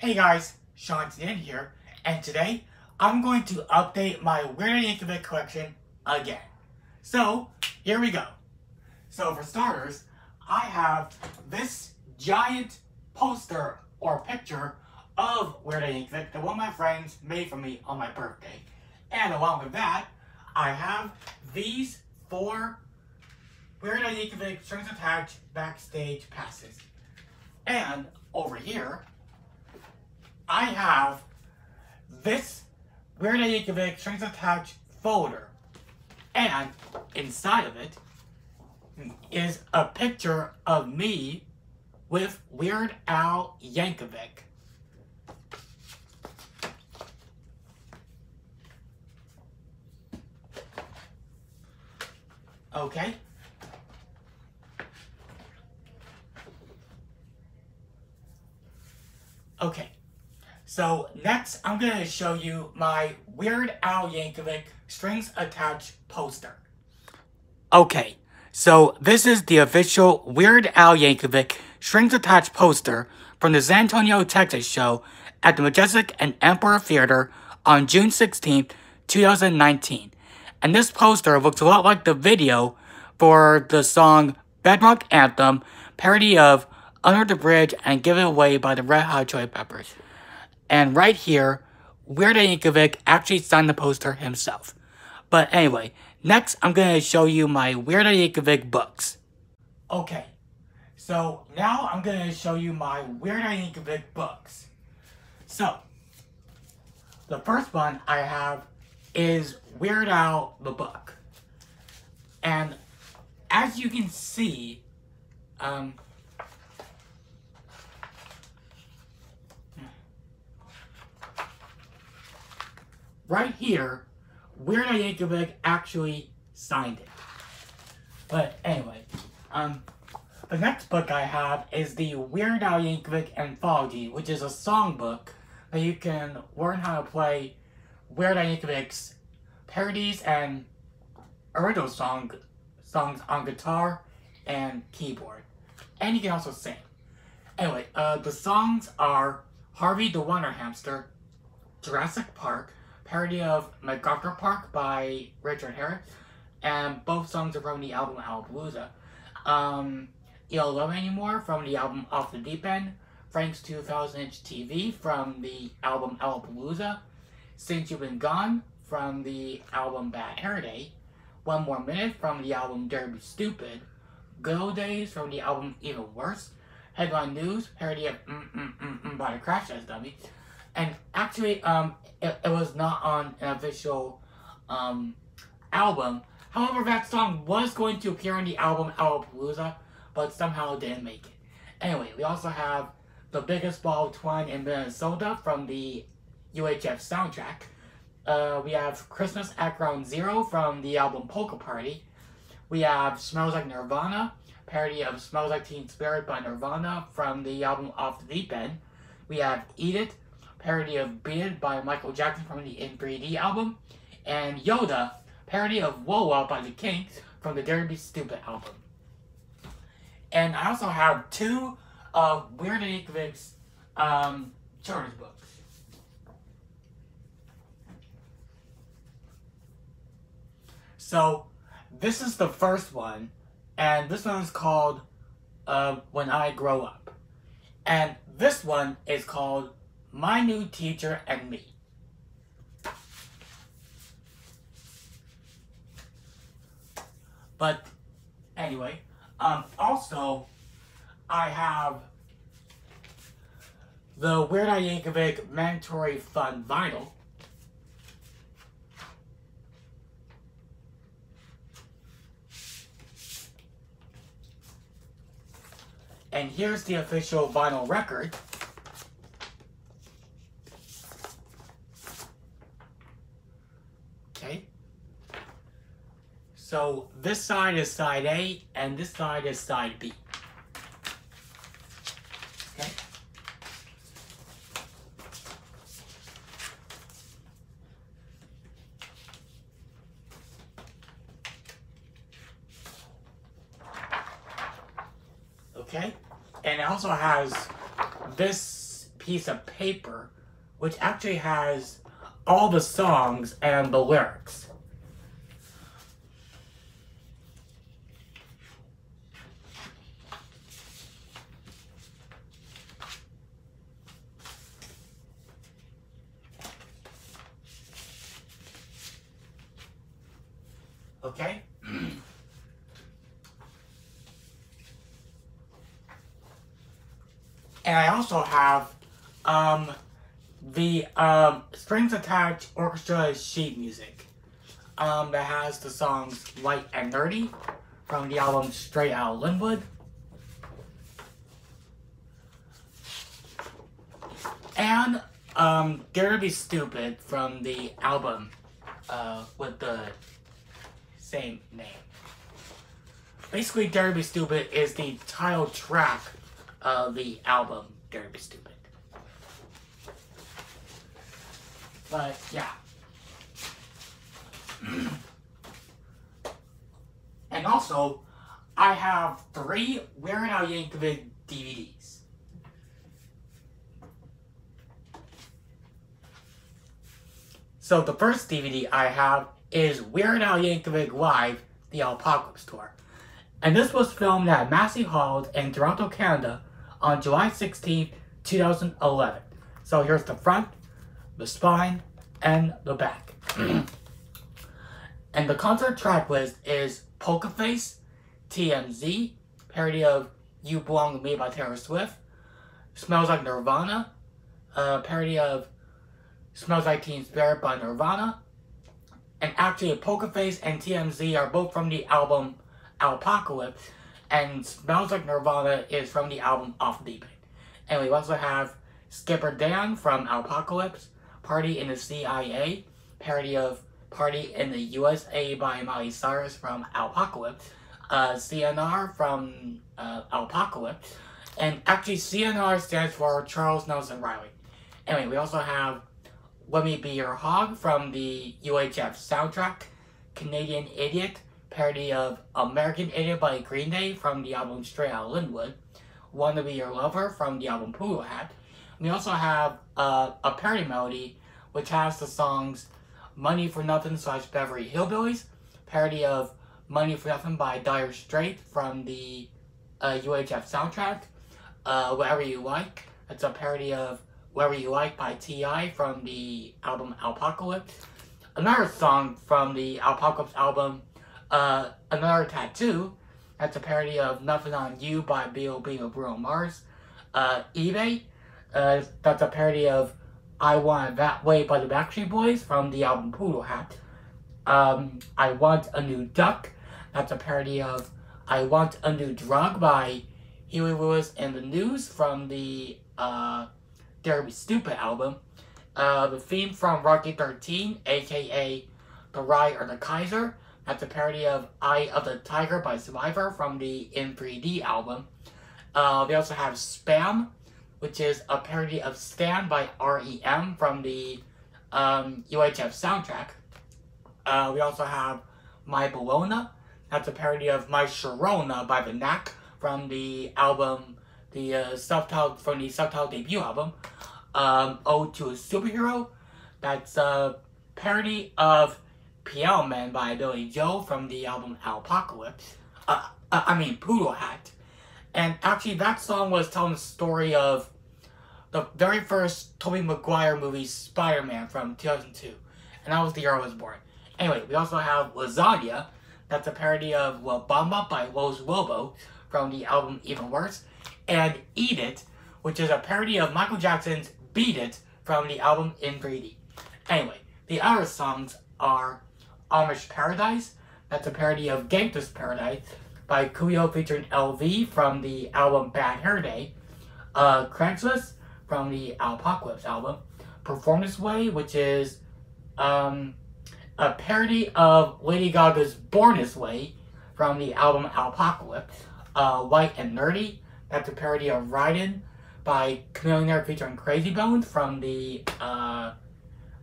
Hey guys, Sean Dan here, and today I'm going to update my Weird Yankovic collection again. So, here we go. So for starters, I have this giant poster or picture of Weird Al Yankovic that one of my friends made for me on my birthday. And along with that, I have these four Weird Al Yankovic strings attached backstage passes. And over here, I have this Weird Al Yankovic strings attached folder. And inside of it is a picture of me with Weird Al Yankovic. Okay. Okay. So next, I'm going to show you my Weird Al Yankovic strings attached poster. Okay, so this is the official Weird Al Yankovic strings attached poster from the San Antonio, Texas show at the Majestic and Empire Theater on June 16, 2019. And this poster looks a lot like the video for the song Bedrock Anthem, parody of Under the Bridge and Give It Away by the Red Hot Chili Peppers. And right here, Weird Al Yankovic actually signed the poster himself. But anyway, next I'm going to show you my Weird Al Yankovic books. Okay, so now I'm going to show you my Weird Al Yankovic books. So, the first one I have is Weird Al the book. And as you can see, um, right here, Weird Al Yankovic actually signed it. But anyway, um, the next book I have is the Weird Al Yankovic Anthology, which is a songbook that you can learn how to play Weird Al Yankovic's parodies and original song songs on guitar and keyboard. And you can also sing. Anyway, uh, the songs are Harvey the Wonder Hamster, Jurassic Park, parody of MacArthur Park by Richard Harris, and both songs are from the album Alapalooza. Um, You Don't Love Anymore from the album Off the Deep End, Frank's 2000 inch TV from the album Alapalooza, Since You've Been Gone from the album Bad Hair Day, One More Minute from the album Dare Be Stupid, Good Old Days from the album Even Worse, Headline News, parody of Mm Mm Mm Mm by the Crash Test Dummy, and actually, um, it, it was not on an official, um, album. However, that song was going to appear on the album Alapalooza, but somehow didn't make it. Anyway, we also have The Biggest Ball of Twine in Minnesota from the UHF soundtrack. Uh, we have Christmas at Ground Zero from the album Polka Party. We have Smells Like Nirvana, parody of Smells Like Teen Spirit by Nirvana from the album Off the Deep End. We have Eat It, parody of Beat It by Michael Jackson from the In 3D album. And Yoda, parody of Whoa by The Kinks from the Dare Be Stupid album. And I also have two of Weird Al Yankovic's um, children's books. So, this is the first one, and this one is called uh, When I Grow Up. And this one is called My New Teacher and Me. But anyway, um, also, I have the Weird Al Yankovic Mandatory Fun Vinyl. And here's the official vinyl record. Okay. So this side is side A and this side is side B. Okay. Okay. And it also has this piece of paper, which actually has all the songs and the lyrics. Okay? and I also have um, the um, strings attached orchestra sheet music um, that has the songs White and Nerdy from the album Straight Out of Lynwood. And um, Dare to Be Stupid from the album uh, with the same name. Basically, Dare to Be Stupid is the title track of the album Dare to Be Stupid. But, yeah. and also, I have three Weird Al Yankovic DVDs. So the first DVD I have is Weird Al Yankovic Live, The Apocalypse Tour. And this was filmed at Massey Hall in Toronto, Canada on July 16, 2011. So here's the front, the spine, and the back. and the concert track list is Polka Face, TMZ, parody of You Belong to Me by Taylor Swift, Smells Like Nirvana, a parody of Smells Like Teen Spirit by Nirvana, and actually Polka Face and TMZ are both from the album Apocalypse, and Smells Like Nirvana is from the album Off Deep End. And we also have Skipper Dan from Apocalypse, Party in the CIA, parody of Party in the USA by Miley Cyrus from Apocalypse, uh, CNR from uh, Apocalypse, and actually CNR stands for Charles Nelson Reilly. Anyway, we also have Let Me Be Your Hog from the UHF soundtrack, Canadian Idiot, parody of American Idiot by Green Day from the album Straight Out Lynwood, Wanna Be Your Lover from the album Poodle Hat. We also have uh, a parody melody which has the songs Money for Nothing slash Beverly Hillbillies, parody of Money for Nothing by Dire Straits from the uh, UHF soundtrack, uh, Whatever You Like, it's a parody of Whatever You Like by T.I. from the album Apocalypse, another song from the Apocalypse album, uh, Another Tattoo, that's a parody of Nothing on You by B.O.B. of Bruno Mars, uh, eBay, uh, that's a parody of I Want That Way by the Backstreet Boys from the album Poodle Hat. Um, I Want a New Duck. That's a parody of I Want a New Drug by Huey Lewis and the News from the uh, Dare Be Stupid album. Uh, the theme from Rocky 13, aka The Rye or the Kaiser. That's a parody of Eye of the Tiger by Survivor from the In 3D album. Uh, they also have Spam which is a parody of Stand by REM from the um, UHF soundtrack. Uh, we also have My Bologna, that's a parody of My Sharona by The Knack from the album, the uh, self-titled, from the self-titled debut album. Um, Ode to a Superhero, that's a parody of Piano Man by Billy Joel from the album Apocalypse. Uh, uh, I mean, Poodle Hat. And actually, that song was telling the story of the very first Tobey Maguire movie, Spider-Man, from 2002. And that was the year I was born. Anyway, we also have Lasagna. That's a parody of La Bamba by Los Lobo from the album Even Worse. And Eat It, which is a parody of Michael Jackson's Beat It from the album In 3D. Anyway, the other songs are Amish Paradise. That's a parody of Gangsta's Paradise by Coolio featuring LV from the album Bad Hair Day. Uh, Craigslist from the Apocalypse album. Perform This Way, which is um, a parody of Lady Gaga's Born This Way from the album Apocalypse. Uh, White and Nerdy, that's a parody of Riding by Chamillionaire featuring Crazy Bones from the uh,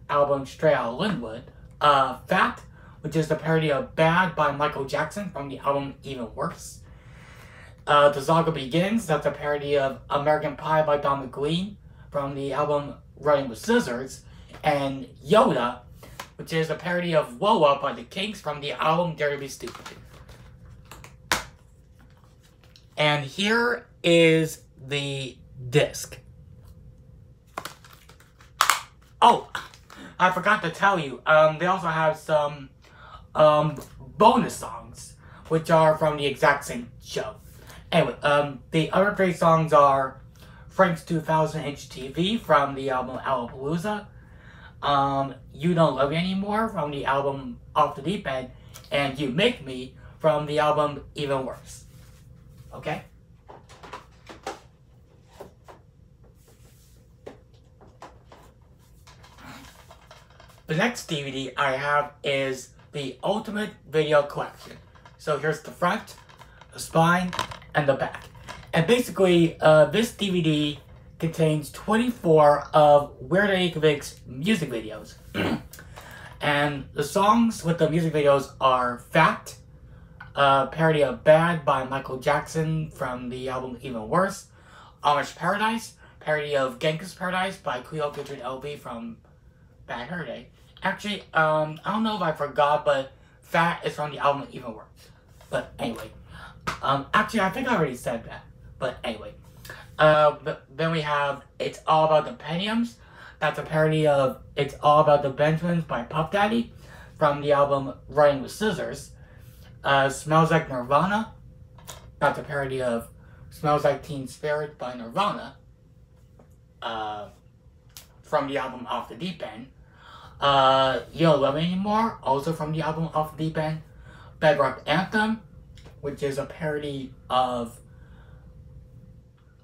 album Straight Out Lynwood. Uh, Fat, which is the parody of Bad by Michael Jackson from the album Even Worse. Uh, the Saga Begins, that's a parody of American Pie by Don McLean from the album Running with Scissors, and Yoda, which is a parody of Whoa by the Kinks from the album Dare to Be Stupid. And here is the disc. Oh, I forgot to tell you, um, they also have some um, bonus songs, which are from the exact same show. Anyway, um, the other three songs are Frank's 2000 inch TV from the album Alapalooza, um, You Don't Love Me Anymore from the album Off the Deep End, and You Make Me from the album Even Worse. Okay? The next DVD I have is the Ultimate Video Collection. So here's the front, the spine, and the back. And basically, uh, this DVD contains 24 of Weird Al Yankovic's music videos. and the songs with the music videos are Fat, a parody of Bad by Michael Jackson from the album Even Worse, Amish Paradise, parody of Gangsta's Paradise by Cleo Goodwin LV from Bad Hair Day. Actually, um, I don't know if I forgot, but Fat is from the album Even Worse. But anyway, um, actually, I think I already said that. But anyway, uh, then we have It's All About the Pentiums. That's a parody of It's All About the Benjamins by Puff Daddy from the album Running with Scissors. Uh, Smells Like Nirvana. That's a parody of Smells Like Teen Spirit by Nirvana. Uh, from the album Off the Deep End. Uh, Don't Love Anymore, also from the album Off the End. Bedrock Anthem, which is a parody of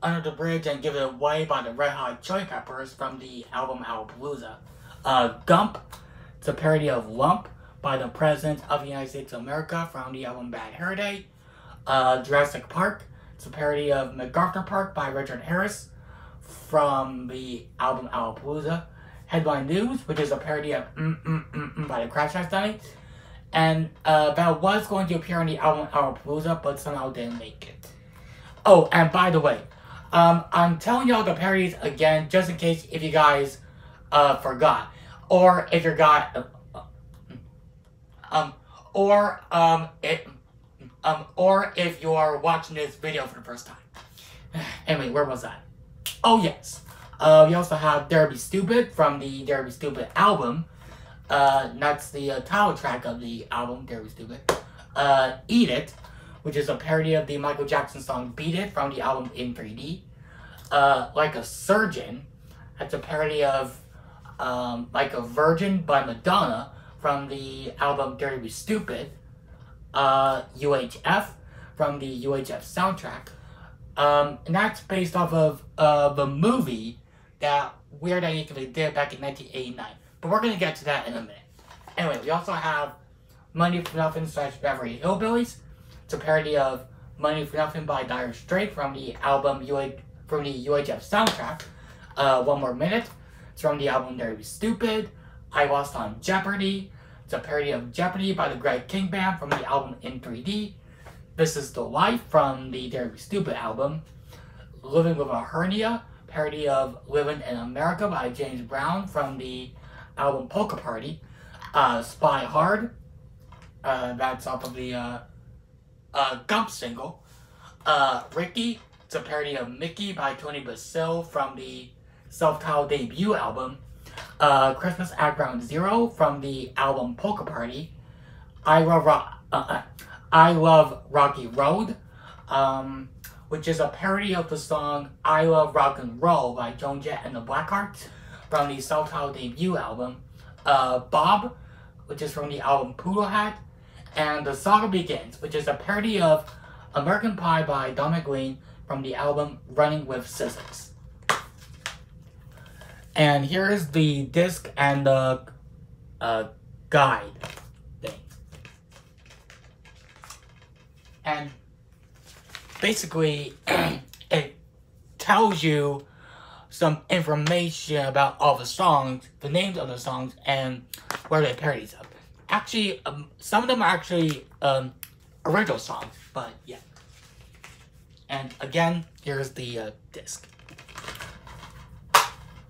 Under the Bridge and Give It Away by the Red Hot Chili Peppers from the album Alapalooza. Uh, Gump, it's a parody of Lump by the President of the United States of America from the album Bad Hair Day. Uh, Jurassic Park, it's a parody of MacArthur Park by Richard Harris from the album Alapalooza. Headline News, which is a parody of mm, mm, mm, mm by the Crash Test Dummies. And uh, that was going to appear on the album Alapalooza, but somehow didn't make it. Oh, and by the way, um, I'm telling y'all the parodies again, just in case if you guys uh, forgot. Or if you got... Uh, uh, um, or, um, it, um, or if you are watching this video for the first time. anyway, where was I? Oh, yes. Uh, we also have Dare Be Stupid from the Dare Be Stupid album. Uh, that's the uh, title track of the album, Dare Be Stupid. Uh, Eat It, which is a parody of the Michael Jackson song Beat It from the album In 3D. Uh, like a Surgeon, that's a parody of um, Like a Virgin by Madonna from the album Dare Be Stupid. Uh, UHF from the UHF soundtrack. Um, and that's based off of uh, the movie that Weird Al Yankovic did back in 1989. But we're going to get to that in a minute. Anyway, we also have Money for Nothing slash Beverly Hillbillies. It's a parody of Money for Nothing by Dire Straits from the album UH, from the UHF soundtrack. Uh, One More Minute. It's from the album Dare Be Stupid. I Lost on Jeopardy. It's a parody of Jeopardy by the Greg Kihn Band from the album In 3D. This is the Life from the Dare Be Stupid album. Living with a Hernia parody of Living in America by James Brown from the album Polka Party. Uh, Spy Hard, uh, that's off of the uh, uh, Gump single. Uh, Ricky, it's a parody of Mickey by Toni Basil from the self-titled debut album. Uh, Christmas at Ground Zero from the album Polka Party. I love, uh, uh, I love Rocky Road. Um, which is a parody of the song I Love Rock and Roll by Joan Jett and the Blackhearts from the self-titled debut album. Uh, Bob, which is from the album Poodle Hat, and The Saga Begins, which is a parody of American Pie by Don McLean from the album Running with Scissors. And here's the disc and the uh, guide thing. And basically it tells you some information about all the songs, the names of the songs, and where they parodies of. Actually, um, some of them are actually um, original songs, but yeah. And again, here's the uh, disc.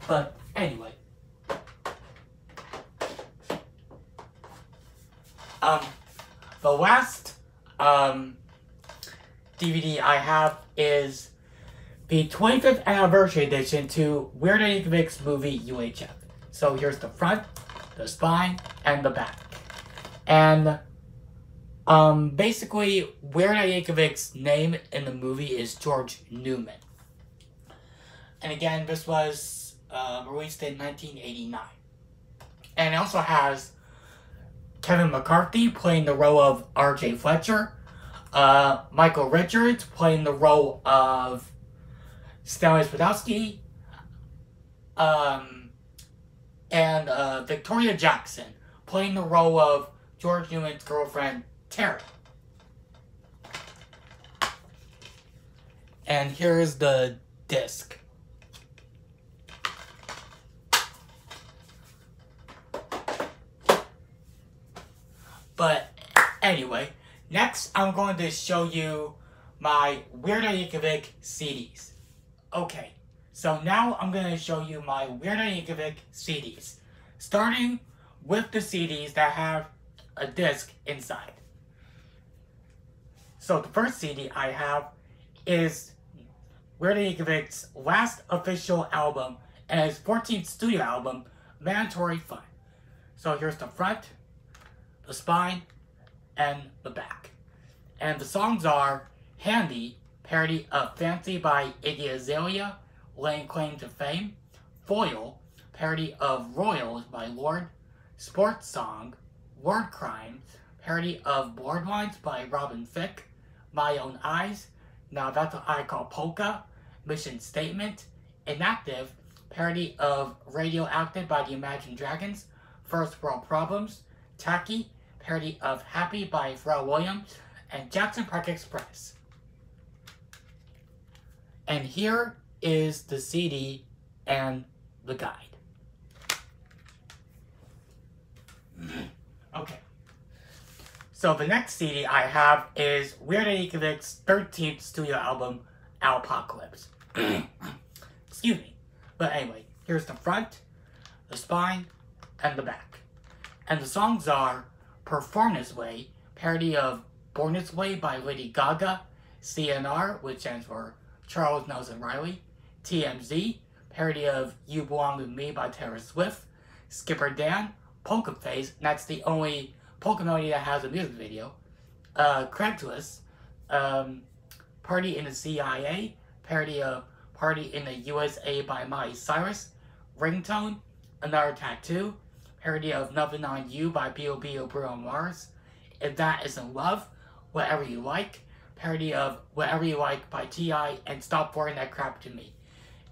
But anyway. Um, the last um, DVD I have is the 25th anniversary edition to Weird Al Yankovic's movie UHF. So here's the front, the spine, and the back. And um, basically, Weird Al Yankovic's name in the movie is George Newman. And again, this was uh, released in 1989. And it also has Kevin McCarthy playing the role of R.J. Fletcher, uh, Michael Richards playing the role of Stanley Spadowski, um, and uh, Victoria Jackson playing the role of George Newman's girlfriend, Terry. And here's the disc. But anyway, next I'm going to show you my Weird Al Yankovic CDs. Okay, so now I'm going to show you my Weird Al Yankovic CDs. Starting with the CDs that have a disc inside. So the first CD I have is Weird Al Yankovic's last official album and his 14th studio album, Mandatory Fun. So here's the front, the spine, and the back. And the songs are Handy, parody of Fancy by Iggy Azalea, Lame Claim to Fame, Foil, parody of Royals by Lorde, Sports Song, Word Crime, parody of Blurred Lines by Robin Thicke, My Own Eyes, Now That's What I Call Polka, Mission Statement, Inactive, parody of Radioactive by the Imagine Dragons, First World Problems, Tacky, parody of Happy by Pharrell Williams, and Jackson Park Express. And here is the CD and the guide. Okay. So the next CD I have is Weird Al Yankovic's 13th studio album, Apocalypse. Excuse me. But anyway, here's the front, the spine, and the back. And the songs are Perform This Way, parody of Born This Way by Lady Gaga, CNR, which stands for Charles Nelson Reilly, TMZ, parody of You Belong With Me by Taylor Swift, Skipper Dan, Polka Face, that's the only polka melody that has a music video, uh, Craigslist, um, Party in the CIA, parody of Party in the USA by Miley Cyrus, Ringtone, Another Tattoo, parody of Nothing on You by B.O.B.O. Bruno Mars, If That Isn't Love, Whatever You Like, parody of Whatever You Like by T.I. and Stop Pouring That Crap to Me.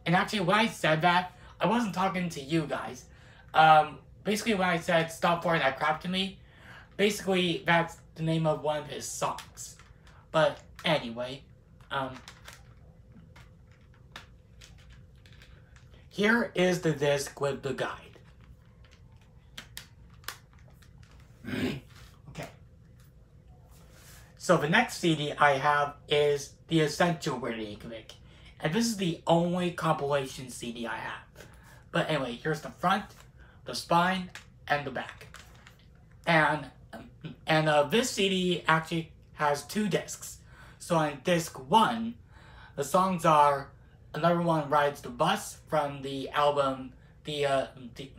And actually, when I said that, I wasn't talking to you guys. Um, basically, when I said Stop Pouring That Crap to Me, basically, that's the name of one of his songs. But anyway, um, here is the disc with the guide. okay. So the next CD I have is The Essential Al And this is the only compilation CD I have. But anyway, here's the front, the spine, and the back. And and uh, this CD actually has two discs. So on disc one, the songs are Another One Rides the Bus from the album, the uh, the,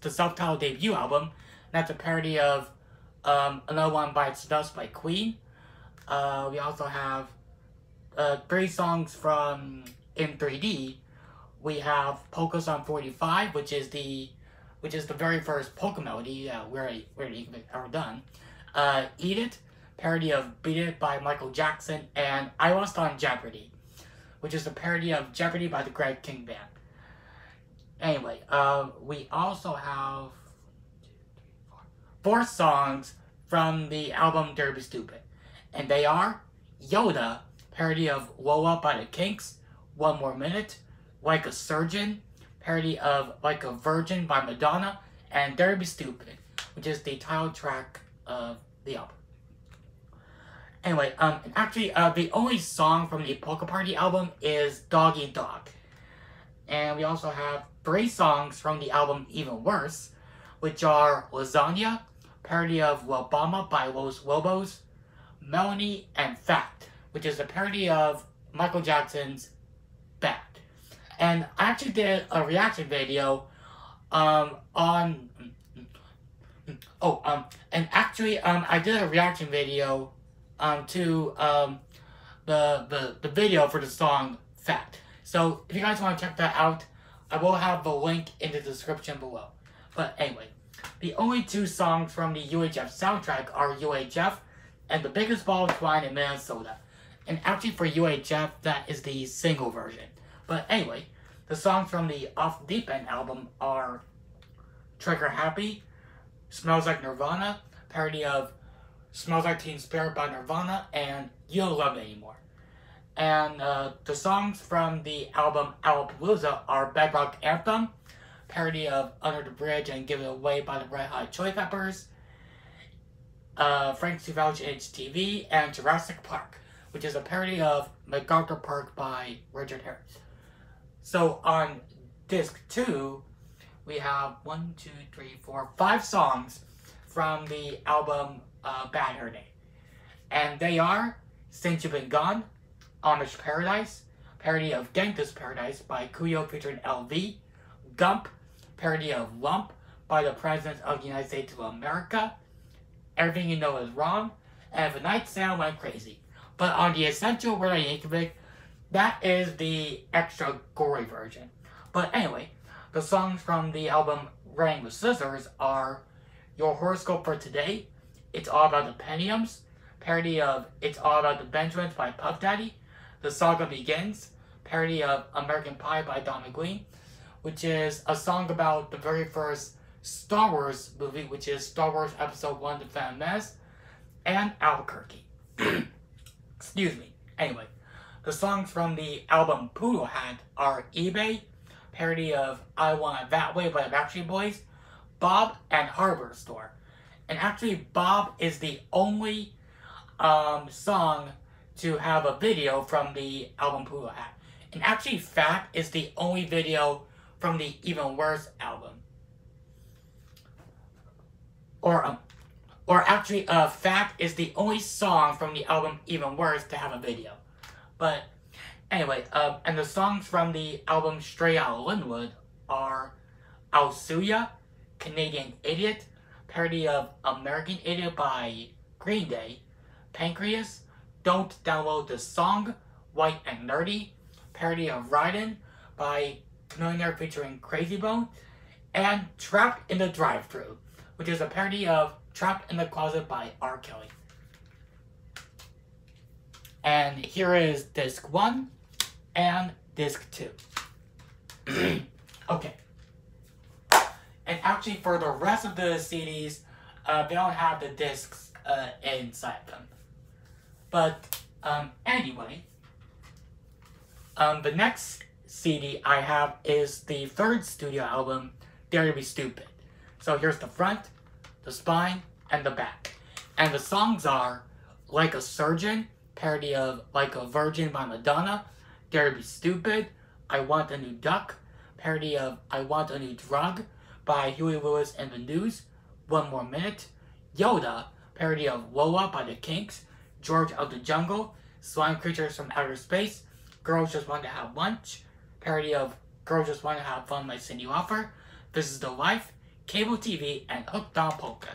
the self-titled debut album. That's a parody of um, Another One Bites Dust by Queen. Uh, we also have uh, three songs from in 3D. We have Polkas on 45, which is the which is the very first polka melody uh, where where you ever done. Uh, Eat It, parody of Beat It by Michael Jackson, and I Lost on Jeopardy, which is a parody of Jeopardy by the Greg Kihn Band. Anyway, uh, we also have four songs from the album Derby Stupid, and they are Yoda, parody of Lola by the Kinks, One More Minute, Like a Surgeon, parody of Like a Virgin by Madonna, and Derby Stupid, which is the title track of the album. Anyway, um, actually, uh, the only song from the Polka Party album is Dog Eat Dog. And we also have three songs from the album Even Worse, which are Lasagna, parody of La Bamba by Los Lobos, Melanie, and Fat, which is a parody of Michael Jackson's Bad. And I actually did a reaction video um, on oh um and actually um I did a reaction video um to um the the the video for the song Fat. So if you guys want to check that out, I will have the link in the description below. But anyway, the only two songs from the UHF soundtrack are UHF and The Biggest Ball of Twine in Minnesota. And actually for UHF, that is the single version. But anyway, the songs from the Off Deep End album are Trigger Happy, Smells Like Nirvana, parody of Smells Like Teen Spirit by Nirvana, and You Don't Love Me Anymore. And uh, the songs from the album Alapalooza are Bedrock Anthem, parody of Under the Bridge and Give It Away by the Red Hot Chili Peppers, uh, Frank Vouch HTV, and Jurassic Park, which is a parody of MacArthur Park by Richard Harris. So on disc two, we have one, two, three, four, five songs from the album uh, Bad Hair Day. And they are Since You've Been Gone, Amish Paradise, parody of Gangsta's Paradise by Coolio featuring LV, Gump, parody of Lump by the President of the United States of America, Everything You Know Is Wrong, and a Night Santa Went Crazy. But on the Essential Weird Al Yankovic, that is the extra gory version. But anyway, the songs from the album Running with Scissors are Your Horoscope for Today, It's All About the Pentiums, parody of It's All About the Benjamins by Puff Daddy, The Saga Begins, parody of American Pie by Don McLean, which is a song about the very first Star Wars movie, which is Star Wars Episode 1 The Phantom Menace, and Albuquerque. Excuse me. Anyway, the songs from the album Poodle Hat are eBay, parody of I Want It That Way by the Backstreet Boys, Bob, and Hardware Store. And actually, Bob is the only um, song to have a video from the album Poodle Hat. And actually, Fat is the only video from the Even Worse album. Or, um, or actually, uh, Fat is the only song from the album Even Worse to have a video. But Anyway, um, and the songs from the album Straight Outta Lynwood are I'll Canadian Idiot, parody of American Idiot by Green Day, Pancreas, Don't Download the Song, White and Nerdy, parody of Ridin' by Chamillionaire featuring Crazy Bone, and Trapped in the Drive-Thru, which is a parody of Trapped in the Closet by R. Kelly. And here is disc one and disc two. okay. And actually, for the rest of the CDs, uh, they don't have the discs uh, inside them. But um, anyway, um, the next CD I have is the third studio album, Dare to Be Stupid. So here's the front, the spine, and the back. And the songs are Like a Surgeon, parody of Like a Virgin by Madonna, Dare to Be Stupid, I Want a New Duck, parody of I Want a New Drug by Huey Lewis and the News, One More Minute, Yoda, parody of Lola by the Kinks, George of the Jungle, Slime Creatures from Outer Space, Girls Just Want to Have Lunch, parody of Girls Just Want to Have Fun by Cyndi Lauper, This is the Life, Cable TV, and Hooked on Polka.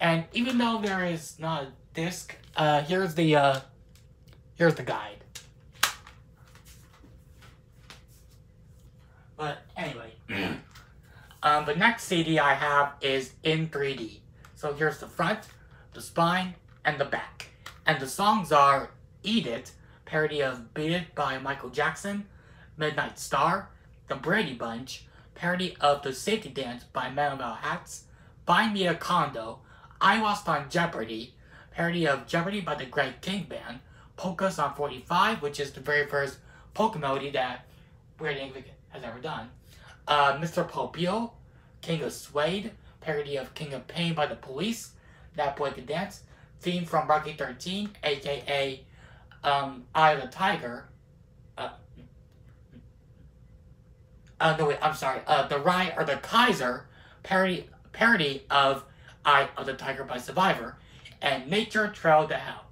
And even though there is not a disc, uh, here's the, uh, here's the guide. But anyway, um, the next CD I have is in 3D. So here's the front, the spine, and the back. And the songs are Eat It, parody of Beat It by Michael Jackson, Midnight Star, The Brady Bunch, parody of The Safety Dance by Men Without Hats, Buy Me a Condo, I Lost on Jeopardy, parody of Jeopardy by the Greg Kihn Band, Polkas on 45, which is the very first polka melody that Weird Yankovic has ever done. Uh, Mr. Popeil, King of Suede, parody of King of Pain by the Police, That Boy Can Dance, theme from Rocky 13, aka um, Eye of the Tiger. Uh, uh, no wait, I'm sorry, uh, the Rye or the Kaiser parody, parody of Eye of the Tiger by Survivor, and Nature Trail to Hell.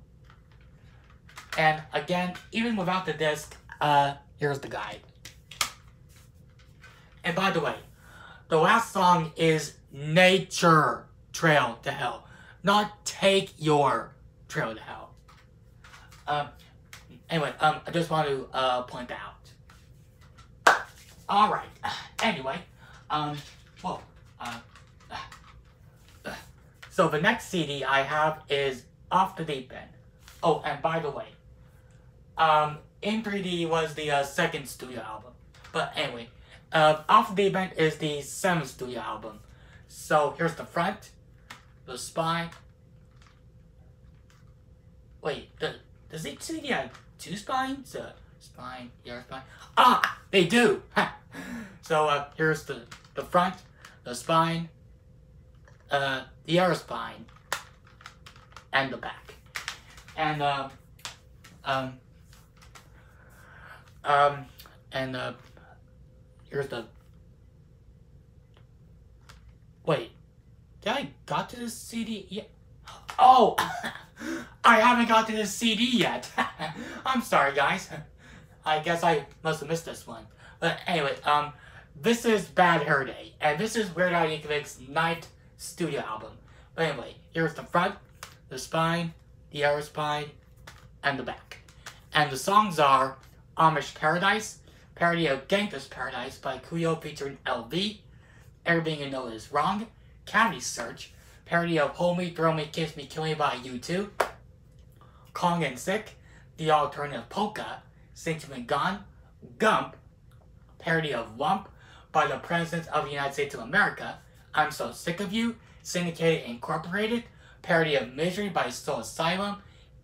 And again, even without the disc, uh, here's the guide. And by the way, the last song is Nature Trail to Hell, not Take Your Trail to Hell. Um, anyway, um, I just want to uh, point out. All right. Anyway, um, well, uh, so the next CD I have is Off the Deep End. Oh, and by the way, um, In 3D was the uh, second studio album. But anyway, uh, Off the Deep End is the seventh studio album. So here's the front, the spine. Wait, the, does each CD have two spines? Uh, spine, here, spine. Ah, they do! So uh, here's the, the front, the spine, uh, the other spine, and the back. And, uh, um, um, and, uh, here's the, wait, did I got to this CD yet? Oh, I haven't got to this CD yet. I'm sorry, guys. I guess I must have missed this one. But anyway, um, this is Bad Hair Day, and this is Weird Al Yankovic's ninth studio album. But anyway, here's the front, the spine, the other spine, and the back. And the songs are Amish Paradise, parody of Gangsta's Paradise by Coolio featuring LV, Everything You Know Is Wrong, Cavity Search, parody of Hold Me, Thrill Me, Kiss Me, Kill Me by U2, Callin' in Sick, The Alternative Polka, Sentiment Gone, Gump, parody of Lump by the President of the United States of America, I'm So Sick of You, Syndicated Incorporated, parody of Misery by Soul Asylum,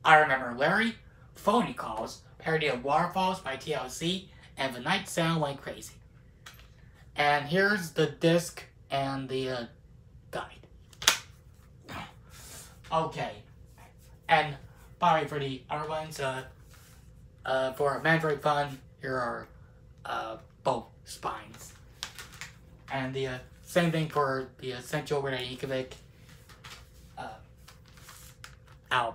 I Remember Larry, Phony Calls, parody of Waterfalls by TLC, and The Night Santa Went Crazy. And here's the disc and the uh, guide. Okay. And by the way, for the other ones, uh, uh, for Mandatory Fun, here are uh, both spines. And the uh, same thing for the Essential Weird Yankovic. Uh,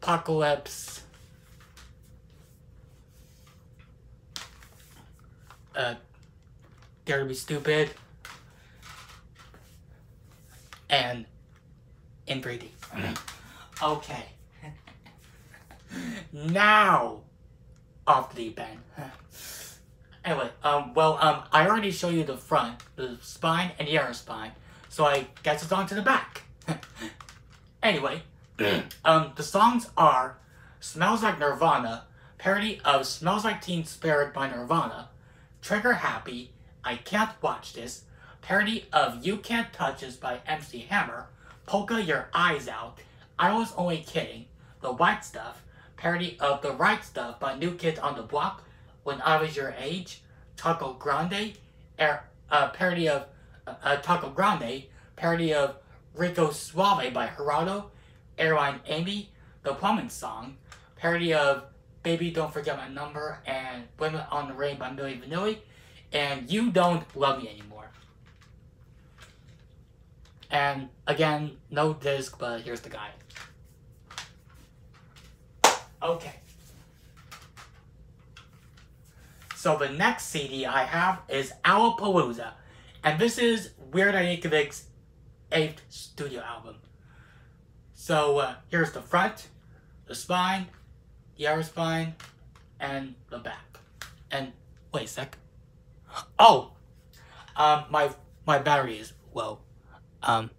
Apocalypse. Uh, Dare to be Stupid. And in 3D. okay. now, off the deep end. Anyway, um, well, um, I already showed you the front, the spine, and the other spine, so I guess it's on to the back. anyway, um, the songs are Smells Like Nirvana, parody of Smells Like Teen Spirit by Nirvana, Trigger Happy, I Can't Watch This, parody of You Can't Touch This by MC Hammer, Polka Your Eyes Out, I Was Only Kidding, The White Stuff, parody of The Right Stuff by New Kids on the Block, when I Was Your Age, Taco Grande, er, uh, parody of uh, uh, Taco Grande, parody of Rico Suave by Gerardo, Airline Amy, The Plumbing Song, parody of Baby Don't Forget My Number, and Women on the Rain by Milli Vanilli, and You Don't Love Me Anymore. And again, no disc, but here's the guide. Okay. So the next CD I have is Alapalooza. And this is Weird Al Yankovic's eighth studio album. So uh, here's the front, the spine, the other spine, and the back. And wait a sec. Oh, um, my my battery is low. Um,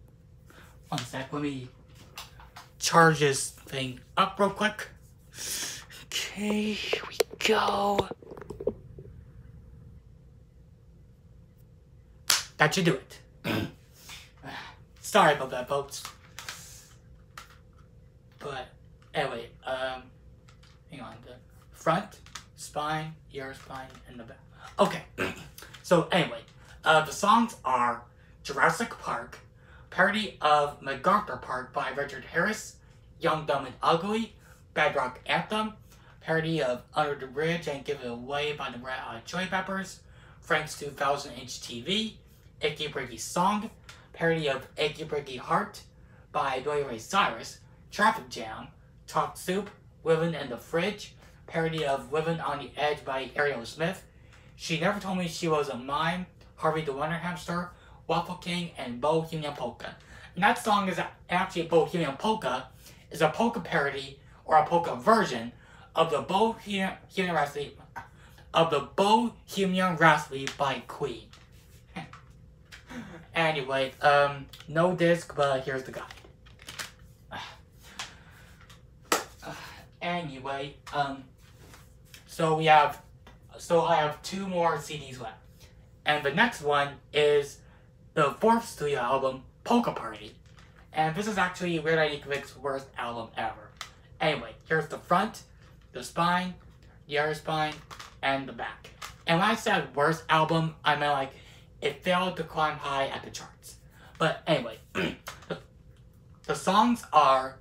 one sec. Let me charge this thing up real quick. Okay, here we go. That should do it. Sorry about that, folks. But anyway, um, hang on. The front, spine, ear, spine, and the back. Okay. so anyway, uh, the songs are Jurassic Park, parody of MacArthur Park by Richard Harris, Young, Dumb, and Ugly, Bedrock Anthem, parody of Under the Bridge and Give It Away by the Red Chili Peppers, Frank's 2000 Inch TV, Achy Breaky Song, parody of Achy Breaky Heart by Billy Ray Cyrus, Traffic Jam, Talk Soup, Living in the Fridge, parody of Living on the Edge by Aerosmith, She Never Told Me She Was a Mime, Harvey the Wonder Hamster, Waffle King, and Bohemian Polka. And that song is actually Bohemian Polka, is a polka parody or a polka version of the Bohemian Rhapsody of the Bohemian Rhapsody by Queen. Anyway, um, no disc, but here's the guide. anyway, um, so we have, so I have two more CDs left. And the next one is the fourth studio album, Polka Party. And this is actually Weird Al Yankovic's worst album ever. Anyway, here's the front, the spine, the other spine, and the back. And when I said worst album, I meant like it failed to climb high at the charts. But anyway, the, songs are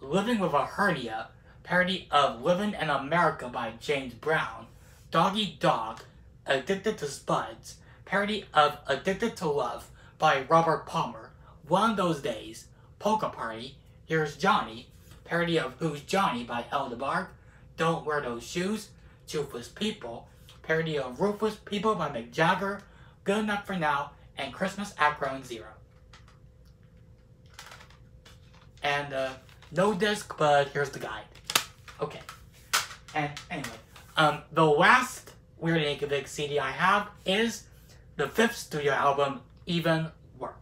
Living with a Hernia, parody of Living in America by James Brown, Dog Eat Dog, Addicted to Spuds, parody of Addicted to Love by Robert Palmer, One of Those Days, Polka Party, Here's Johnny, parody of Who's Johnny by El DeBarge, Don't Wear Those Shoes, Toothless People, parody of Ruthless People by Mick Jagger, Good Enough for Now, and Christmas at Ground Zero. And uh, no disc, but here's the guide. Okay. And anyway, um, the last Weird Yankovic CD I have is the fifth studio album, Even Worse.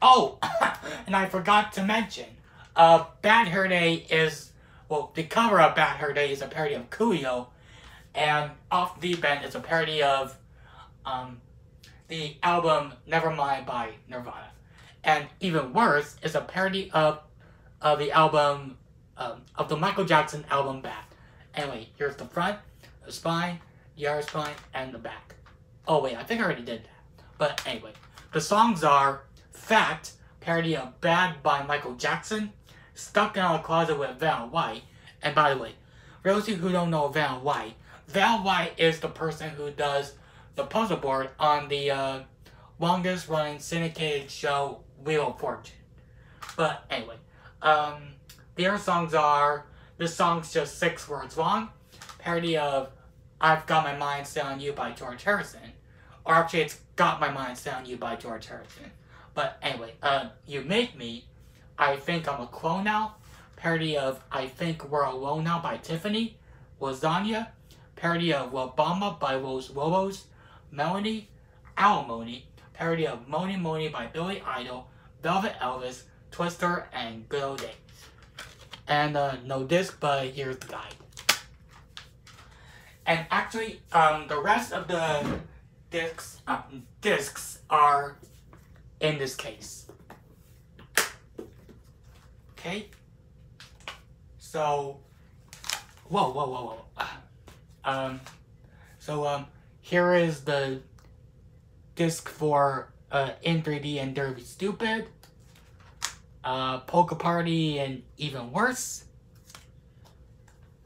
Oh, and I forgot to mention, uh, Bad Hair Day is, well, the cover of Bad Hair Day is a parody of Coolio, and Off Deep End is a parody of, um, the album Nevermind by Nirvana. And even worse is a parody of, of the album um, of the Michael Jackson album Bad. Anyway, here's the front, the spine, the other spine, and the back. Oh wait, I think I already did that. But anyway, the songs are Fat, parody of Bad by Michael Jackson, Stuck in a Closet with Vanna White, and by the way, for those of you who don't know Vanna White, Vanna White is the person who does the puzzle board on the uh, longest running syndicated show Wheel of Fortune. But anyway, um, the other songs are, this song's just six words long, parody of I've Got My Mind Set on You by George Harrison. Or actually, it's Got My Mind Set on You by George Harrison. But anyway, uh, You Make Me, I Think I'm a Clone Now, parody of I Think We're Alone Now by Tiffany, Lasagna, parody of La Bamba by Los Lobos, Melanie, Alimony, parody of Mony Mony by Billy Idol, Velvet Elvis, Twister, and Good Old Days. And uh, no disc, but here's the guide. And actually, um, the rest of the discs, uh, discs are in this case. Okay? So, whoa, whoa, whoa, whoa. Um, so, um, here is the disc for uh, in 3D and Dare Be Stupid uh, Polka Party, and even worse.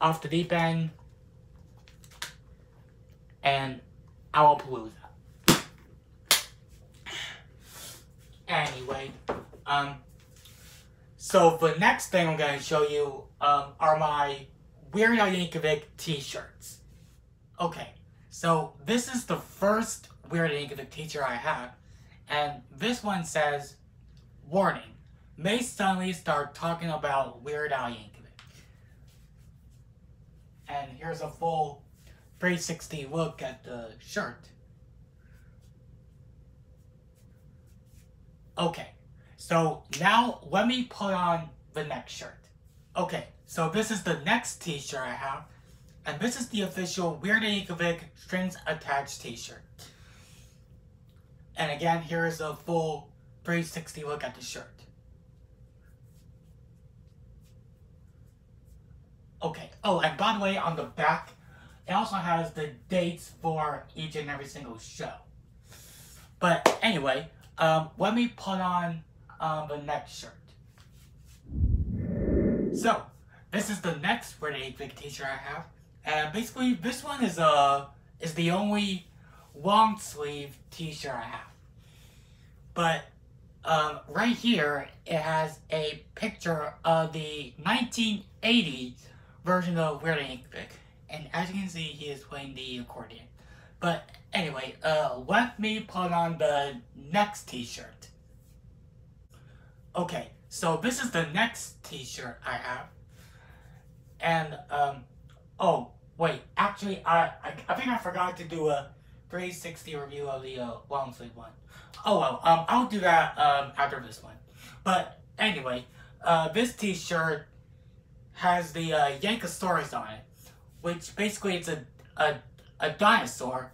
Off the Deep End, and Alapalooza. Anyway, um, so the next thing I'm going to show you um, are my Weird Al Yankovic t-shirts. Okay, so this is the first Weird Yankovic t-shirt I have, and this one says, Warning, may suddenly start talking about Weird Al Yankovic. And here's a full 360 look at the shirt. Okay, so now let me put on the next shirt. Okay, so this is the next t-shirt I have. And this is the official Weird Yankovic Strings Attached t-shirt. And again, here is a full 360 look at the shirt. Okay. Oh, and by the way, on the back, it also has the dates for each and every single show. But anyway, um, let me put on um, the next shirt. So, this is the next Weird Yankovic t-shirt I have. And basically, this one is uh is the only long sleeve t-shirt I have. But um, right here, it has a picture of the 1980 version of Weird Yankovic. And as you can see, he is playing the accordion. But anyway, uh, let me put on the next t-shirt. Okay, so this is the next t-shirt I have. And, um, oh, wait, actually, I, I, I think I forgot to do a 360 review of the uh, long sleeve one. Oh well, um, I'll do that um, after this one. But anyway, uh, this t-shirt has the uh, Yankosaurus on it, which basically it's a, a, a dinosaur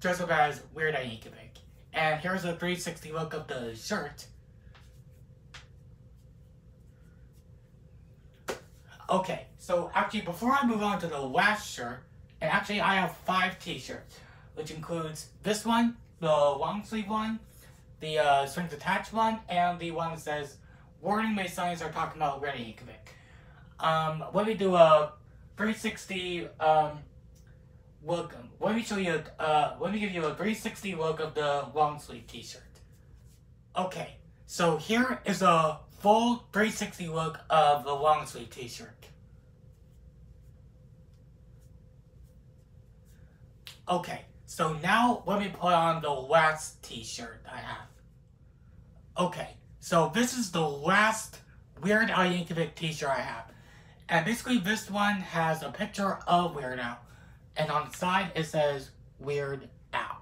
dressed up as Weird Al Yankovic. And here's a 360 look of the shirt. Okay, so actually before I move on to the last shirt, and actually I have five t-shirts, which includes this one, the long sleeve one, the uh, strings attached one, and the one that says, Warning my signs are talking about Yankovic. Um, let me do a 360, um, look, let me show you, uh, let me give you a 360 look of the long sleeve t-shirt. Okay, so here is a full 360 look of the long sleeve t-shirt. Okay, so now let me put on the last t-shirt I have. Okay, so this is the last Weird Al Yankovic t-shirt I have. And basically this one has a picture of Weird Al. And on the side it says Weird Al.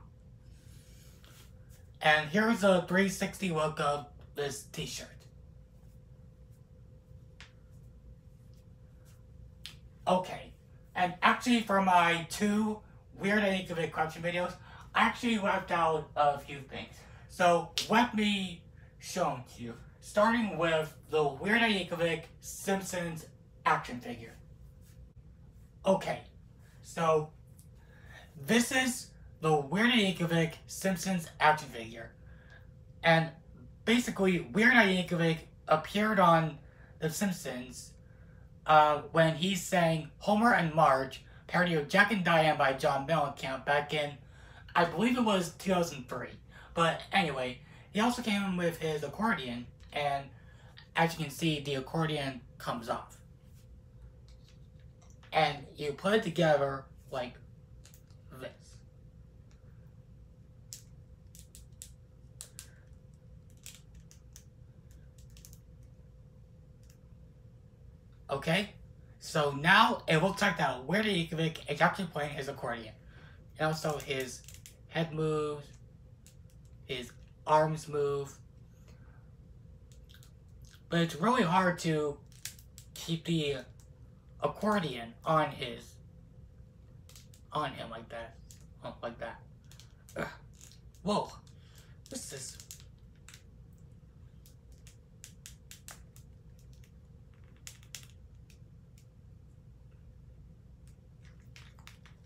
And here's a 360 look of this t-shirt. Okay, and actually for my two Weird Al Yankovic collection videos, I actually left out a few things. So let me show them to you. Starting with the Weird Al Yankovic Simpsons action figure. Okay, so this is the Weird Al Yankovic Simpsons action figure. And basically, Weird Al Yankovic appeared on The Simpsons uh, when he sang Homer and Marge, parody of Jack and Diane by John Mellencamp back in, I believe it was 2003. But anyway, he also came with his accordion, and as you can see, the accordion comes off. And you put it together like this. Okay? So now it looks like that Weird Yankovic is actually playing his accordion. And also his head moves, his arms move. But it's really hard to keep the accordion on his, on him like that. Like that. Ugh. Whoa. What's this?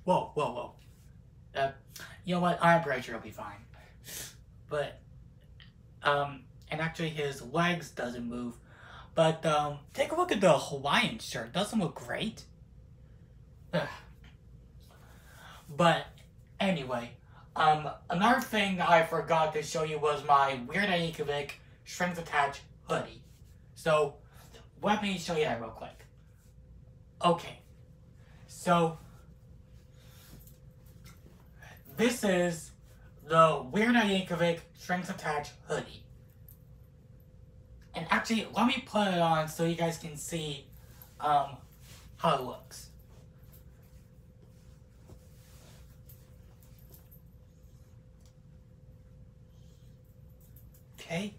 Whoa, whoa, whoa. Uh, you know what? I'm pretty sure it'll be fine. But, um, and actually his legs doesn't move. But, um, take a look at the Hawaiian shirt. Doesn't look great. Ugh. But, anyway, um, another thing I forgot to show you was my Weird Al Yankovic strings attached hoodie. So, let me show you that real quick. Okay. So, this is the Weird Al Yankovic Strings Attached hoodie. And actually, let me put it on so you guys can see um, how it looks. Okay.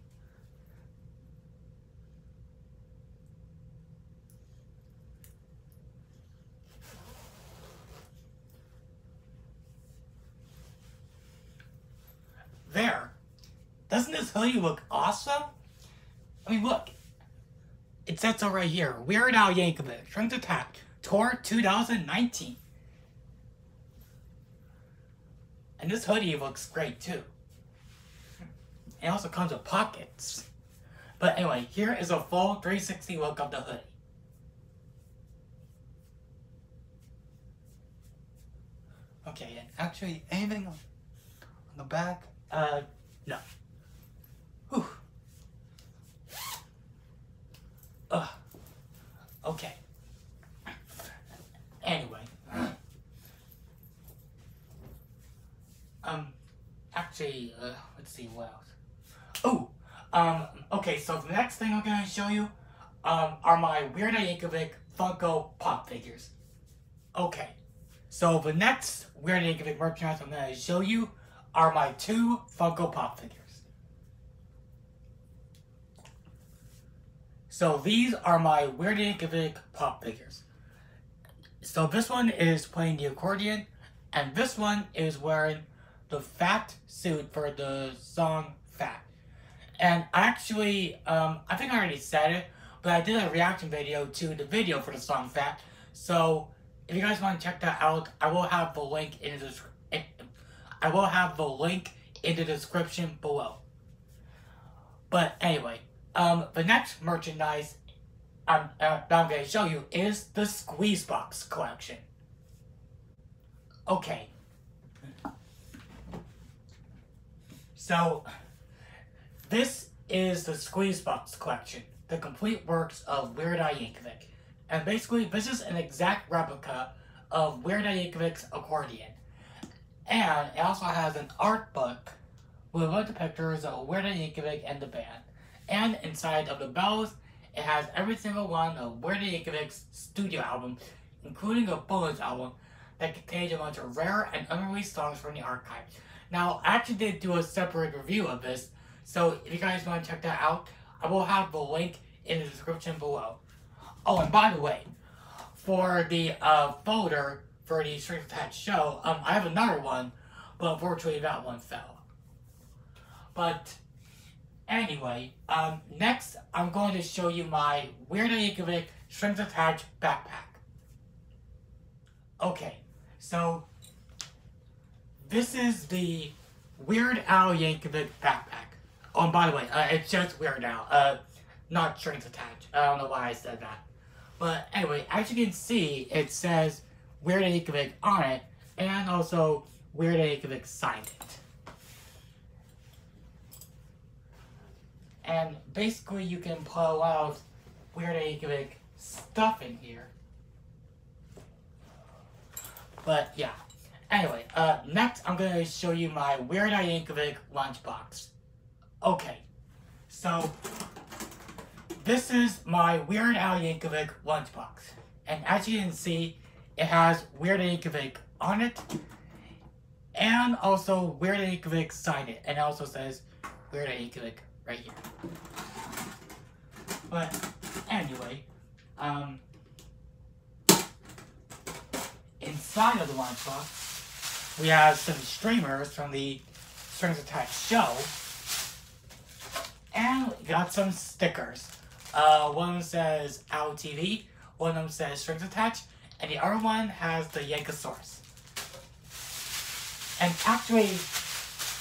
There. Doesn't this hoodie look awesome? I mean, look. It says so right here. Weird Al Yankovic, Strings Attack, Tour 2019. And this hoodie looks great too. It also comes with pockets. But anyway, here is a full 360 look of the hoodie. Okay, and actually, anything on the back? Uh, no. Okay. Anyway. Um, actually, uh, let's see what else. Oh, um, okay, so the next thing I'm gonna show you, um, are my Weird Al Yankovic Funko Pop figures. Okay, so the next Weird Al Yankovic merchandise I'm gonna show you are my two Funko Pop figures. So these are my Weird Yankovic Pop figures. So this one is playing the accordion, and this one is wearing the fat suit for the song Fat. And I actually, um, I think I already said it, but I did a reaction video to the video for the song Fat. So if you guys want to check that out, I will have the link in the I will have the link in the description below. But anyway, um, the next merchandise I'm, uh, I'm going to show you is the Squeezebox collection. Okay, So, this is the Squeezebox collection, the complete works of Weird Al Yankovic. And basically, this is an exact replica of Weird Al Yankovic's accordion. And it also has an art book with a bunch of pictures of Weird Al Yankovic and the band. And inside of the bells, it has every single one of Weird Yankovic's studio albums, including a bonus album that contains a bunch of rare and unreleased songs from the archive. Now, I actually did do a separate review of this, so if you guys want to check that out, I will have the link in the description below. Oh, and by the way, for the uh, folder for the Strings Attached show, um, I have another one, but unfortunately that one fell. But anyway, um, next I'm going to show you my Weird Al Yankovic Strings Attached backpack. Okay, so this is the Weird Al Yankovic backpack. Oh, and by the way, uh, it's just Weird Al, uh, not strings attached. I don't know why I said that. But anyway, as you can see, it says Weird Al Yankovic on it, and also Weird Al Yankovic signed it. And basically, you can lot of Weird Yankovic stuff in here. But yeah. Anyway, uh, next I'm going to show you my Weird Al Yankovic lunchbox. Okay, so this is my Weird Al Yankovic lunchbox. And as you can see, it has Weird Al Yankovic on it, and also Weird Al Yankovic signed it, and it also says Weird Al Yankovic right here. But anyway, um, inside of the lunchbox, we have some streamers from the Strings Attached show. And we got some stickers. Uh, one of them says AL TV, one of them says Strings Attached, and the other one has the Yankosaurus. And actually,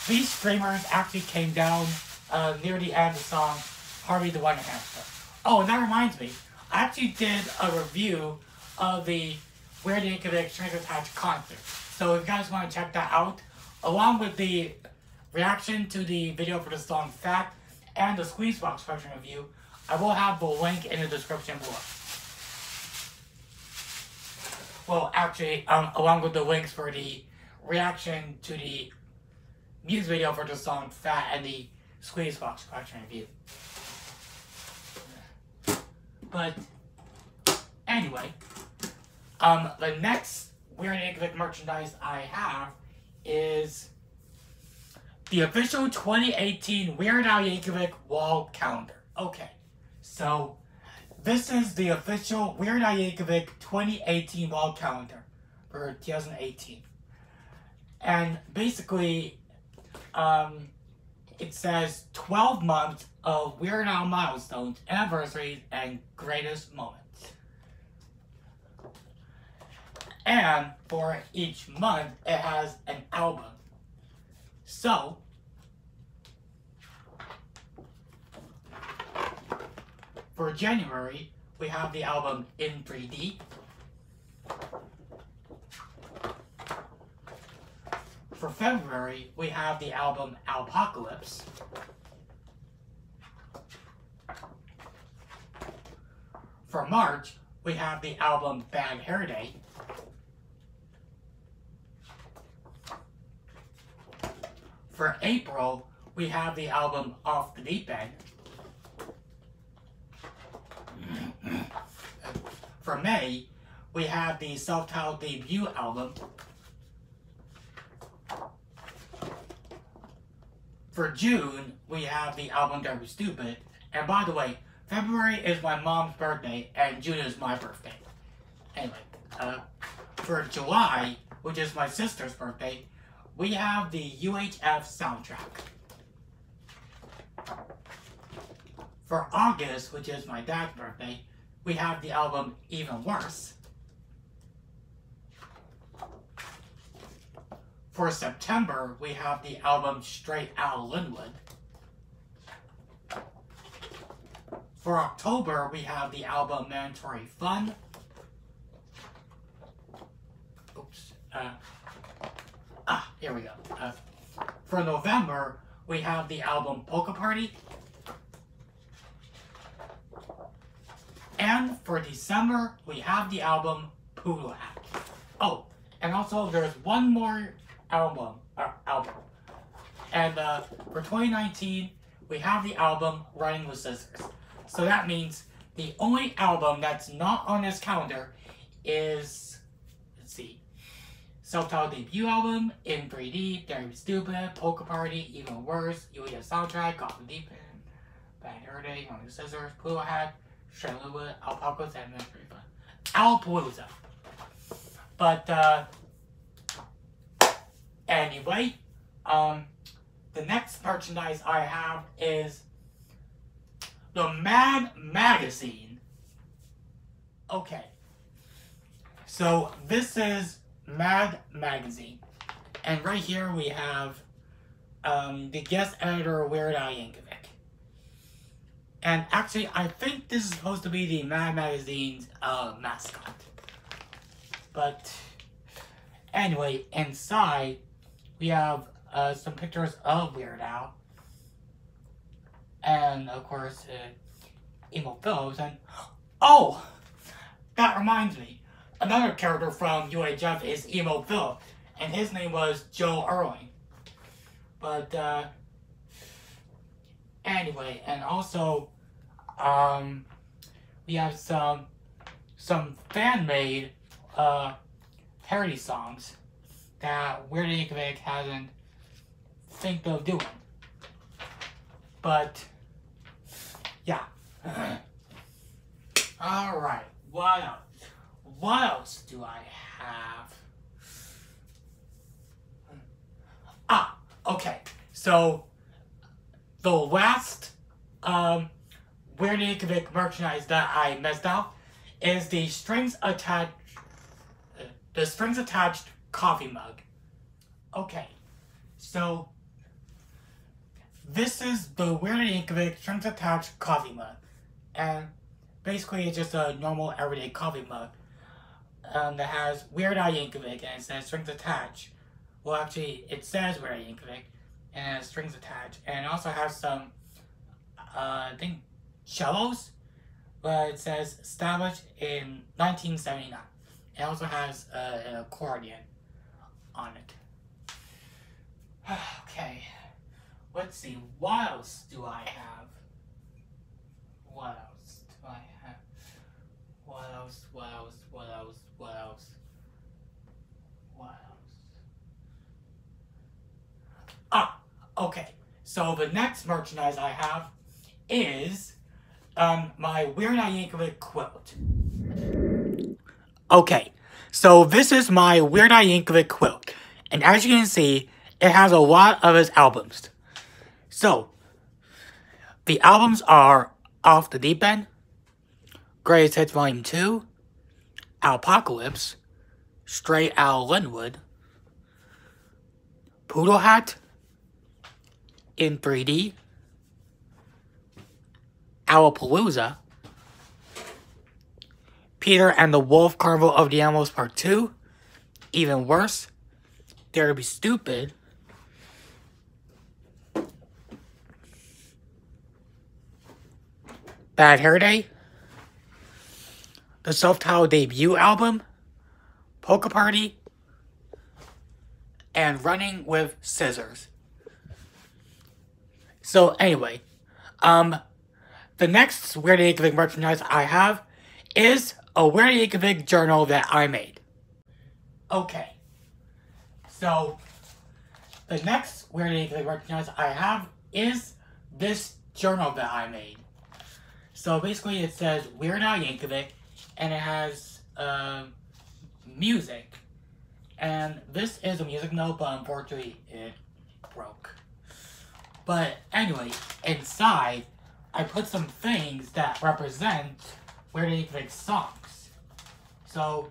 these streamers actually came down uh, near the end of the song Harvey the Wonder Hamster. Oh, and that reminds me, I actually did a review of the Where Weird Yankovic Strings Attached concert. So if you guys want to check that out, along with the reaction to the video for the song Fat and the Squeezebox version review, I will have the link in the description below. Well, actually, um, along with the links for the reaction to the music video for the song Fat and the Squeezebox collection review. But, anyway, um, the next Weird Yankovic merchandise I have is the official 2018 Weird Al Yankovic wall calendar. Okay, so this is the official Weird Al Yankovic 2018 wall calendar for 2018. And basically, um, it says 12 months of Weird Al milestones, anniversaries, and greatest moments. And for each month, it has an album. So, for January, we have the album in 3D. For February, we have the album Alpocalypse. For March, we have the album Bad Hair Day. For April, we have the album Off the Deep End. For May, we have the self-titled debut album. For June, we have the album Don't Be Stupid. And by the way, February is my mom's birthday, and June is my birthday. Anyway, uh, for July, which is my sister's birthday, we have the UHF soundtrack. For August, which is my dad's birthday, we have the album Even Worse. For September, we have the album Straight Outta Lynwood. For October, we have the album Mandatory Fun. Oops. Uh, ah, here we go. Uh, for November, we have the album Polka Party. And for December, we have the album Hat. Oh, and also there's one more album. Uh, album. And uh, for 2019, we have the album Running with Scissors. So that means the only album that's not on this calendar is, let's see, self-titled debut album, In 3D, Dare Be Stupid, Polka Party, Even Worse, UHF Soundtrack, Off the Deep End, Bad Hair Day, Running with Scissors, Poodle Hat, Shenlua, Alpacas, and Alapalooza. But, uh, anyway, um, the next merchandise I have is the Mad Magazine. Okay. So, this is Mad Magazine. And right here we have um, the guest editor, Weird Al Yankovic. And actually, I think this is supposed to be the Mad Magazine's uh, mascot. But anyway, inside we have uh, some pictures of Weird Al. And of course, uh, Emo Phillips. And oh, that reminds me, another character from UHF is Emo Phillips, and his name was Joe Earley. But uh, anyway, and also um, we have some some fan made uh, parody songs that Weird Yankovic hasn't think of doing. But yeah. Alright, what else? What else do I have? Ah, okay. So the last um Weird Yankovic merchandise that I messed up is the strings attached the strings attached coffee mug. Okay, so this is the Weird Yankovic strings attached coffee mug. And basically it's just a normal everyday coffee mug um, that has Weird Al Yankovic and it says strings attached. Well, actually, it says Weird Al Yankovic and it has strings attached. And it also has some, uh, I think, cellos, but it says established in 1979. It also has uh, an accordion on it. okay, let's see, what else do I have? What else do I have? What else, what else, what else, what else? What else? Ah, okay. So the next merchandise I have is um, my Weird Al Yankovic quilt. Okay, so this is my Weird Al Yankovic quilt. And as you can see, it has a lot of his albums. So, the albums are Off the Deep End, Greatest Hits Volume 2, Alpocalypse, Straight Outta Lynwood, Poodle Hat, in 3D, Alapalooza, Peter and the Wolf Carnival of the Animals Part 2, Even Worse, Dare to Be Stupid. Bad Hair Day. The self-titled debut album. Polka Party. And Running with Scissors. So anyway, um, the next Weird Yankovic merchandise I have is a Weird Yankovic journal that I made. Okay, so the next Weird Yankovic merchandise I have is this journal that I made. So basically it says Weird Al Yankovic, and it has uh, music. And this is a music note, but unfortunately it broke. But anyway, inside, I put some things that represent Weird Al Yankovic songs. So,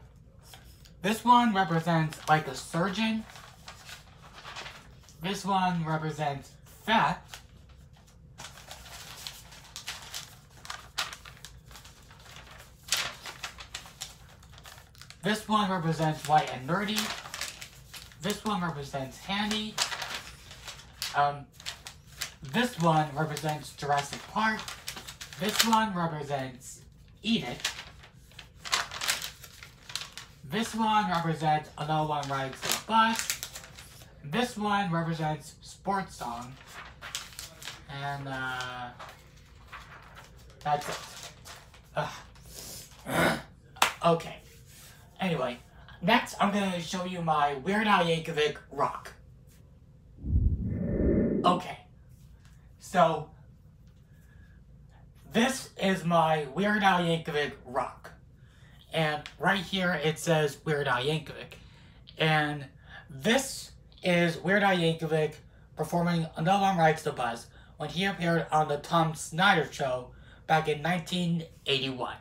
this one represents like a surgeon. This one represents fat. This one represents white and nerdy. This one represents handy. Um, this one represents Jurassic Park. This one represents Eat It. This one represents Another One Rides the Bus. This one represents Sports Song. And, uh, that's it. Ugh. okay. Anyway, next I'm gonna show you my Weird Al Yankovic rock. Okay. So, this is my Weird Al Yankovic rock. And right here it says Weird Al Yankovic. And this is Weird Al Yankovic performing No One Rides the Bus when he appeared on the Tom Snyder Show back in 1981.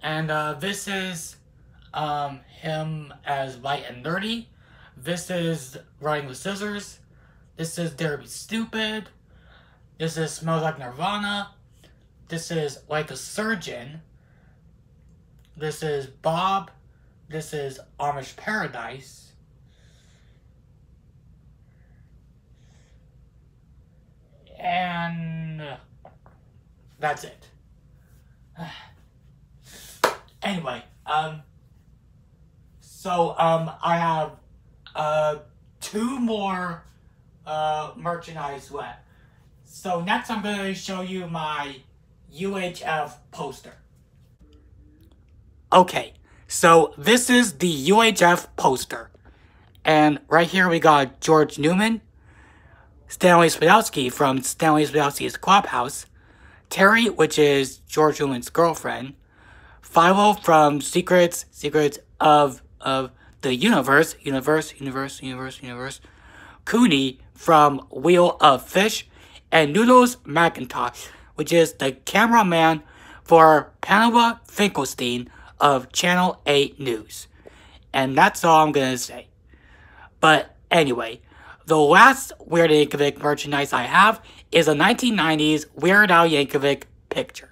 And uh, this is um, him as White and Nerdy. This is Running with Scissors. This is Dare Be Stupid. This is Smells Like Nirvana. This is Like a Surgeon. This is Bob. This is Amish Paradise. And that's it. anyway, um, so um, I have uh, two more uh, merchandise left. So next I'm going to show you my UHF poster. Okay, so this is the UHF poster. And right here we got George Newman, Stanley Spadowski from Stanley Spadowski's Clubhouse, Terry, which is George Newman's girlfriend, Philo from Secrets, Secrets of, of the Universe, Universe, Universe, Universe, Universe, Kuni from Wheel of Fish, and Noodles McIntosh, which is the cameraman for Pamela Finkelstein of Channel 8 News. And that's all I'm gonna say. But anyway, the last Weird Yankovic merchandise I have is a 1990s Weird Al Yankovic picture.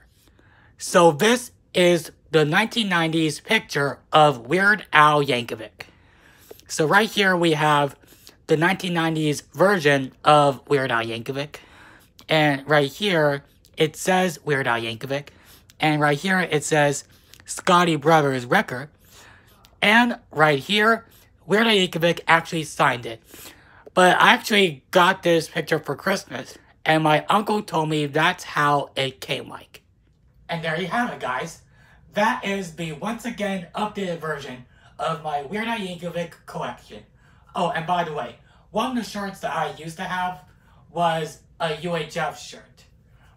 So this is the 1990s picture of Weird Al Yankovic. So right here we have the 1990s version of Weird Al Yankovic. And right here, it says Weird Al Yankovic. And right here, it says Scotti Brothers record. And right here, Weird Yankovic actually signed it. But I actually got this picture for Christmas. And my uncle told me that's how it came like. And there you have it, guys. That is the once again updated version of my Weird Al Yankovic collection. Oh, and by the way, one of the shirts that I used to have was a UHF shirt.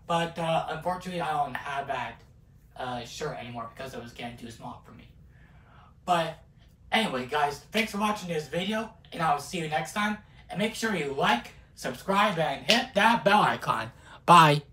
But uh, unfortunately, I don't have that uh, shirt anymore because it was getting too small for me. But anyway, guys, thanks for watching this video, and I'll see you next time. And make sure you like, subscribe, and hit that bell icon. Bye.